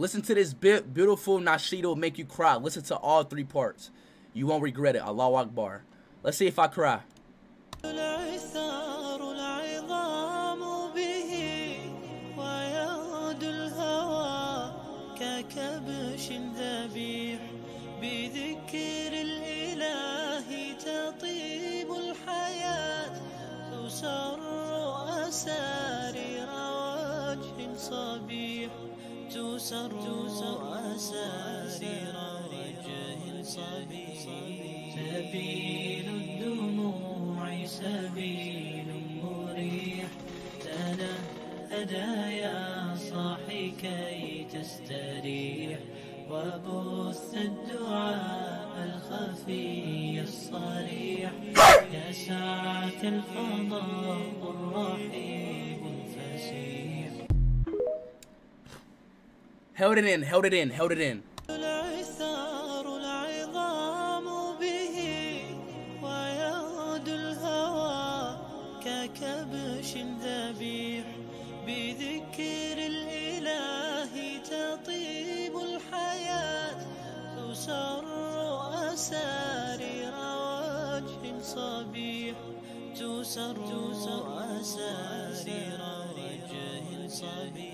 Listen to this be- beautiful nasheed will make you cry. Listen to all three parts. You won't regret it. Allahu Akbar. Let's see if I cry. العثار العظام به ويغدو الهوى ككبش ذبيح بذكر الإله تطيب الحياة تسر أسارير وجه صبيح تسر أسارير وجه صبيح. سبيل الدموع سبيل مريح. تنهدى يا صاحي كي تستريح. وبث الدعاء الخفي الصريح. يسعك الفضاء الرحيب الفسيح Held it in, held it in, held it in. ككبش ذبيح بذكر الإله تطيب الحياة تسر أسارير وجه صبيح تسر أسارير وجه صبيح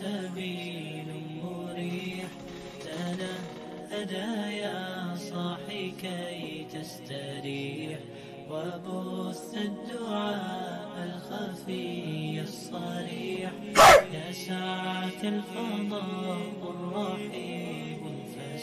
سبيل مريح. تنهدى يا صاحي كي تستريح. وبث الدعاء الخفي الصريح. يسعك الفضاء الرحيب الفسيح